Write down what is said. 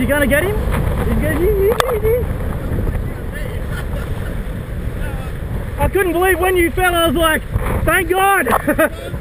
you gonna get him? He's gonna. I couldn't believe when you fell, I was like, thank God.